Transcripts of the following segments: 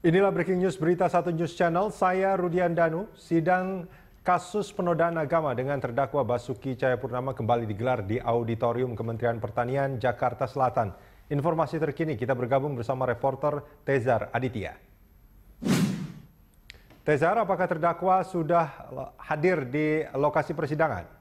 Inilah breaking news berita satu news channel. Saya Rudian Danu. Sidang kasus penodaan agama dengan terdakwa Basuki Cahayapurnama kembali digelar di Auditorium Kementerian Pertanian Jakarta Selatan. Informasi terkini kita bergabung bersama reporter Tezar Aditya. Tezar, apakah terdakwa sudah hadir di lokasi persidangan?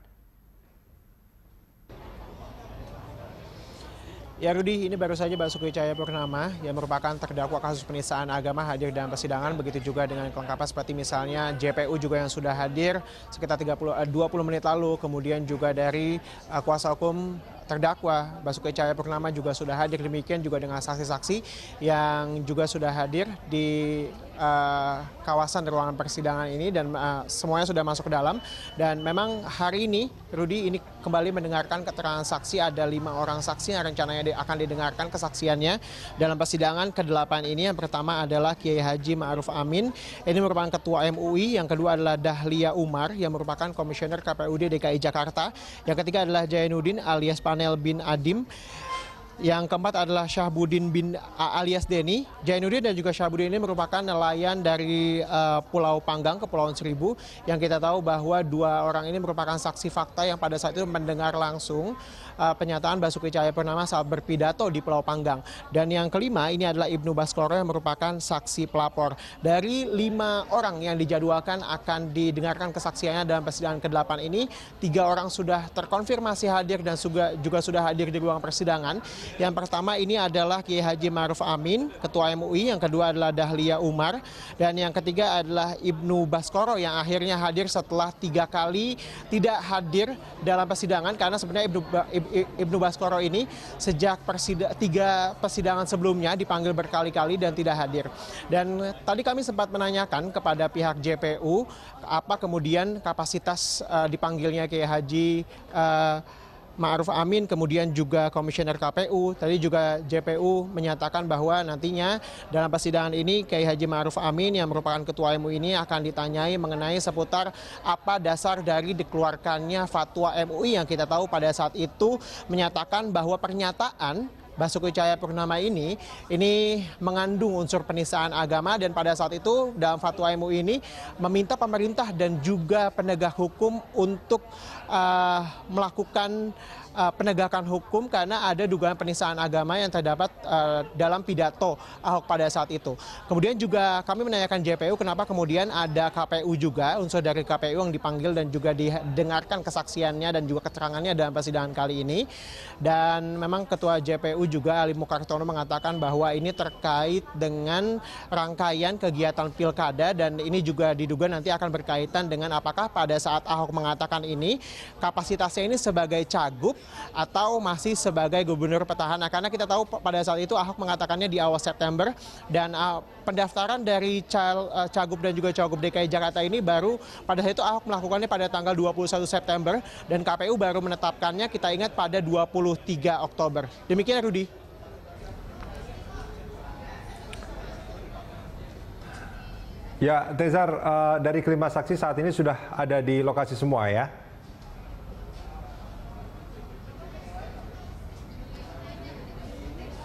Ya Rudi, ini baru saja Basuki Cahaya Purnama yang merupakan terdakwa kasus penistaan agama hadir dalam persidangan. Begitu juga dengan kelengkapan seperti misalnya JPU juga yang sudah hadir sekitar 30, 20 eh, menit lalu. Kemudian juga dari uh, kuasa hukum terdakwa Basuki Cahaya Purnama juga sudah hadir. Demikian juga dengan saksi-saksi yang juga sudah hadir di uh, kawasan ruangan persidangan ini dan uh, semuanya sudah masuk ke dalam. Dan memang hari ini, Rudi ini kembali mendengarkan keterangan saksi. Ada lima orang saksi yang rencananya akan didengarkan kesaksiannya dalam persidangan ke-8 ini. Yang pertama adalah Kiai Haji Ma'ruf Amin. Ini merupakan Ketua MUI. Yang kedua adalah Dahlia Umar yang merupakan Komisioner KPUD DKI Jakarta. Yang ketiga adalah Jainuddin alias Panel bin Adim. Yang keempat adalah Syahbudin bin alias Denny. Jainuddin dan juga Syahbudin ini merupakan nelayan dari uh, Pulau Panggang ke Pulau Seribu yang kita tahu bahwa dua orang ini merupakan saksi fakta yang pada saat itu mendengar langsung uh, pernyataan Basuki Cahayapurnama saat berpidato di Pulau Panggang. Dan yang kelima ini adalah Ibnu Baskoro yang merupakan saksi pelapor. Dari lima orang yang dijadwalkan akan didengarkan kesaksiannya dalam persidangan ke-8 ini, tiga orang sudah terkonfirmasi hadir dan juga sudah hadir di ruang persidangan. Yang pertama ini adalah Kiai Haji Maruf Amin, Ketua MUI. Yang kedua adalah Dahlia Umar. Dan yang ketiga adalah Ibnu Baskoro yang akhirnya hadir setelah tiga kali tidak hadir dalam persidangan. Karena sebenarnya Ibnu, Ibnu Baskoro ini sejak persida, tiga persidangan sebelumnya dipanggil berkali-kali dan tidak hadir. Dan tadi kami sempat menanyakan kepada pihak JPU apa kemudian kapasitas uh, dipanggilnya Kiai Haji uh, Ma'ruf Amin, kemudian juga Komisioner KPU. Tadi juga JPU menyatakan bahwa nantinya dalam persidangan ini Kiai Haji Ma'ruf Amin yang merupakan Ketua MUI ini akan ditanyai mengenai seputar apa dasar dari dikeluarkannya fatwa MUI yang kita tahu pada saat itu menyatakan bahwa pernyataan Basuki Cahaya Purnama ini ini mengandung unsur penistaan agama dan pada saat itu dalam fatwa MUI ini meminta pemerintah dan juga penegak hukum untuk uh, melakukan uh, penegakan hukum karena ada dugaan penistaan agama yang terdapat uh, dalam pidato Ahok pada saat itu. Kemudian juga kami menanyakan JPU kenapa kemudian ada KPU juga unsur dari KPU yang dipanggil dan juga didengarkan kesaksiannya dan juga keterangannya dalam persidangan kali ini. Dan memang Ketua JPU juga Ali Mukartono mengatakan bahwa ini terkait dengan rangkaian kegiatan pilkada dan ini juga diduga nanti akan berkaitan dengan apakah pada saat Ahok mengatakan ini kapasitasnya ini sebagai cagup atau masih sebagai gubernur petahana karena kita tahu pada saat itu Ahok mengatakannya di awal September dan uh, pendaftaran dari cal, uh, cagup dan juga cagup DKI Jakarta ini baru pada saat itu Ahok melakukannya pada tanggal 21 September dan KPU baru menetapkannya kita ingat pada 23 Oktober. Demikian Rudi. Ya, Tezar, uh, dari kelima saksi saat ini sudah ada di lokasi semua ya?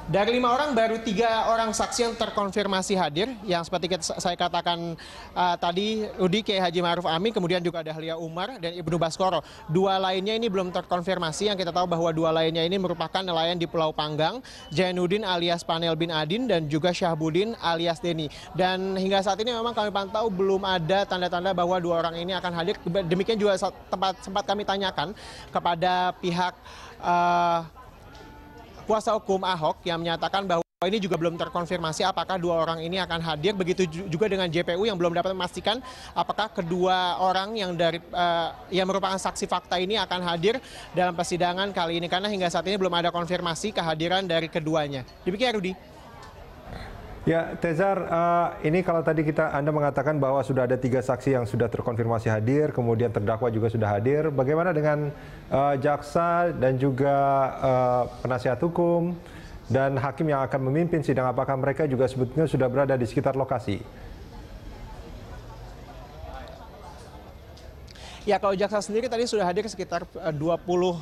Dari lima orang baru tiga orang saksi yang terkonfirmasi hadir, yang seperti saya katakan uh, tadi, Udi Kiai Haji Maruf Amin, kemudian juga Dahlia Umar dan Ibnu Baskoro. Dua lainnya ini belum terkonfirmasi, yang kita tahu bahwa dua lainnya ini merupakan nelayan di Pulau Panggang, Jainuddin alias Panel bin Adin dan juga Syahbudin alias Deni. Dan hingga saat ini memang kami pantau belum ada tanda-tanda bahwa dua orang ini akan hadir. Demikian juga tempat sempat kami tanyakan kepada pihak uh, kuasa hukum Ahok yang menyatakan bahwa ini juga belum terkonfirmasi apakah dua orang ini akan hadir begitu juga dengan JPU yang belum dapat memastikan apakah kedua orang yang dari uh, yang merupakan saksi fakta ini akan hadir dalam persidangan kali ini karena hingga saat ini belum ada konfirmasi kehadiran dari keduanya. Demikian Rudi. Ya, Tezar, uh, ini kalau tadi kita Anda mengatakan bahwa sudah ada tiga saksi yang sudah terkonfirmasi hadir, kemudian terdakwa juga sudah hadir. Bagaimana dengan uh, jaksa dan juga uh, penasihat hukum dan hakim yang akan memimpin sidang? Apakah mereka juga sebetulnya sudah berada di sekitar lokasi? Ya kalau jaksa sendiri tadi sudah hadir sekitar 20 uh,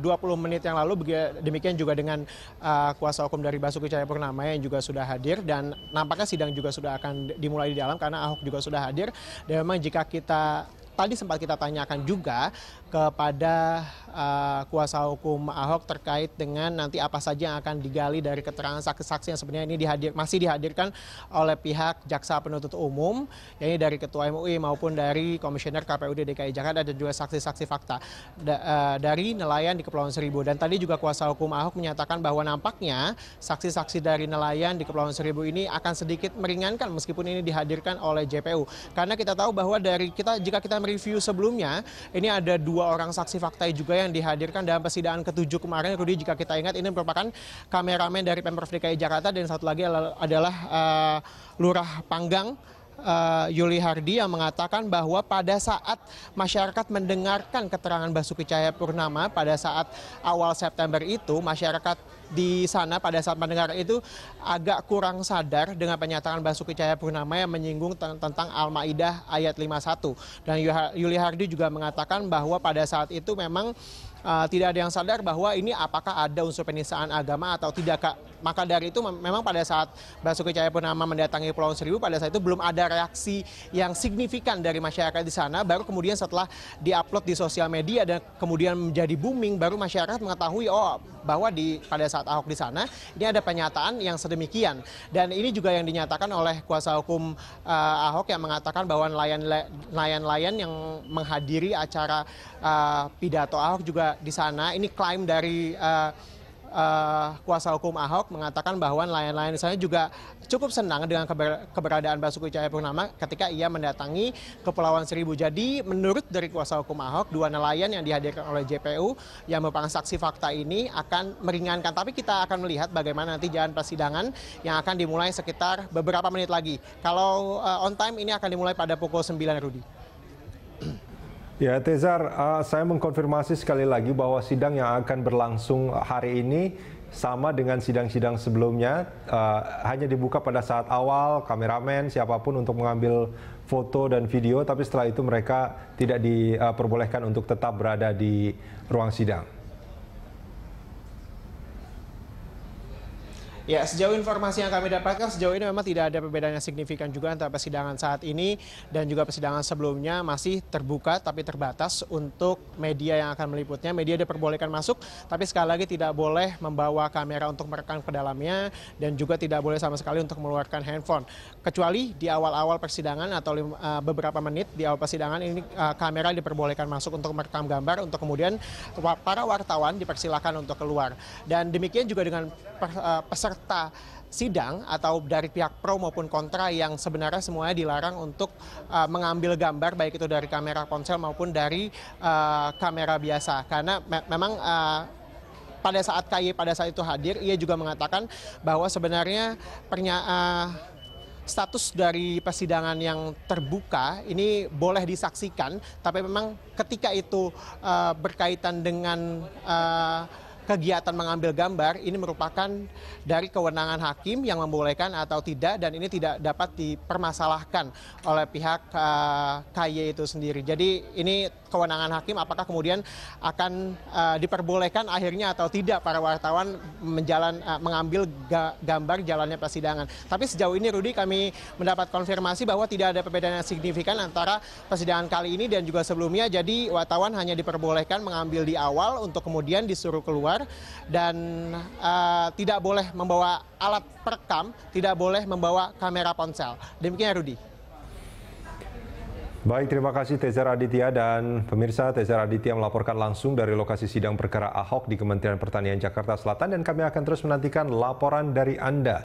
20 menit yang lalu. Demikian juga dengan uh, kuasa hukum dari Basuki Cahayapurnama yang juga sudah hadir. Dan nampaknya sidang juga sudah akan dimulai di dalam karena Ahok juga sudah hadir. Dan memang jika kita tadi sempat kita tanyakan juga kepada uh, kuasa hukum Ahok terkait dengan nanti apa saja yang akan digali dari keterangan saksi-saksi yang sebenarnya ini dihadir, masih dihadirkan oleh pihak jaksa penuntut umum, yakni dari Ketua MUI maupun dari Komisioner KPUD DKI Jakarta dan juga saksi-saksi fakta da, uh, dari nelayan di Kepulauan Seribu. Dan tadi juga kuasa hukum Ahok menyatakan bahwa nampaknya saksi-saksi dari nelayan di Kepulauan Seribu ini akan sedikit meringankan meskipun ini dihadirkan oleh JPU. Karena kita tahu bahwa dari kita jika kita mereview sebelumnya, ini ada dua dua orang saksi fakta juga yang dihadirkan dalam persidangan ketujuh kemarin. Rudi jika kita ingat ini merupakan kameramen dari Pemprov DKI Jakarta dan satu lagi adalah uh, Lurah Panggang uh, Yuli Hardi yang mengatakan bahwa pada saat masyarakat mendengarkan keterangan Basuki Cahayapurnama pada saat awal September itu masyarakat di sana pada saat mendengar itu agak kurang sadar dengan pernyataan Basuki Cahayapurnama yang menyinggung tentang Al-Maidah ayat 51 dan Yuli Hardi juga mengatakan bahwa pada saat itu memang uh, tidak ada yang sadar bahwa ini apakah ada unsur penistaan agama atau tidak kak. Maka dari itu memang pada saat Basuki Cahayapurnama mendatangi Pulau Seribu pada saat itu belum ada reaksi yang signifikan dari masyarakat di sana. Baru kemudian setelah diupload di sosial media dan kemudian menjadi booming, baru masyarakat mengetahui oh bahwa di pada saat Ahok di sana ini ada pernyataan yang sedemikian. Dan ini juga yang dinyatakan oleh kuasa hukum uh, Ahok yang mengatakan bahwa nelayan-nelayan yang menghadiri acara uh, pidato Ahok juga di sana. Ini klaim dari uh, uh, kuasa hukum Ahok mengatakan bahwa nelayan-nelayan di sana juga cukup senang dengan keber keberadaan Basuki Cahayapurnama ketika ia mendatangi Kepulauan Seribu. Jadi menurut dari kuasa hukum Ahok, dua nelayan yang dihadirkan oleh JPU yang merupakan saksi fakta ini akan meringankan. Tapi kita akan melihat bagaimana nanti jalan persidangan yang akan dimulai sekitar beberapa menit lagi. Kalau uh, on time ini akan dimulai pada pukul 9 Rudi. Ya, Tezar, uh, saya mengkonfirmasi sekali lagi bahwa sidang yang akan berlangsung hari ini sama dengan sidang-sidang sebelumnya, uh, hanya dibuka pada saat awal, kameramen, siapa pun untuk mengambil foto dan video, tapi setelah itu mereka tidak diperbolehkan untuk tetap berada di ruang sidang. Ya, sejauh informasi yang kami dapatkan sejauh ini memang tidak ada perbedaan yang signifikan juga antara persidangan saat ini dan juga persidangan sebelumnya masih terbuka tapi terbatas untuk media yang akan meliputnya. Media diperbolehkan masuk, tapi sekali lagi tidak boleh membawa kamera untuk merekam ke dalamnya dan juga tidak boleh sama sekali untuk mengeluarkan handphone. Kecuali di awal-awal persidangan atau uh, beberapa menit di awal persidangan ini uh, kamera diperbolehkan masuk untuk merekam gambar untuk kemudian para wartawan dipersilakan untuk keluar. Dan demikian juga dengan uh, peserta peserta sidang atau dari pihak pro maupun kontra yang sebenarnya semuanya dilarang untuk uh, mengambil gambar baik itu dari kamera ponsel maupun dari uh, kamera biasa. Karena me memang uh, pada saat KY pada saat itu hadir ia juga mengatakan bahwa sebenarnya pernya uh, status dari persidangan yang terbuka ini boleh disaksikan tapi memang ketika itu uh, berkaitan dengan uh, kegiatan mengambil gambar ini merupakan dari kewenangan hakim yang membolehkan atau tidak dan ini tidak dapat dipermasalahkan oleh pihak uh, eh, KY itu sendiri. Jadi ini kewenangan hakim apakah kemudian akan uh, diperbolehkan akhirnya atau tidak para wartawan menjalan uh, mengambil ga, gambar jalannya persidangan. Tapi sejauh ini Rudi kami mendapat konfirmasi bahwa tidak ada perbedaan yang signifikan antara persidangan kali ini dan juga sebelumnya. Jadi wartawan hanya diperbolehkan mengambil di awal untuk kemudian disuruh keluar dan uh, tidak boleh membawa alat perekam, tidak boleh membawa kamera ponsel. Demikian Rudi. Baik, terima kasih Tezar Aditya dan pemirsa Tezar Aditya melaporkan langsung dari lokasi sidang perkara Ahok di Kementerian Pertanian Jakarta Selatan dan kami akan terus menantikan laporan dari Anda.